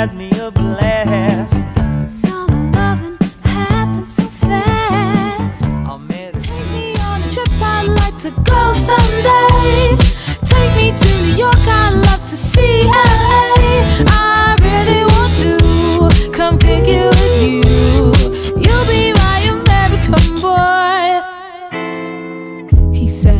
had me a blast. Summer loving happened so fast. I'll Take me on a trip, I'd like to go someday. Take me to New York, I'd love to see LA. I really want to come pick you with you. You'll be my American boy. He said.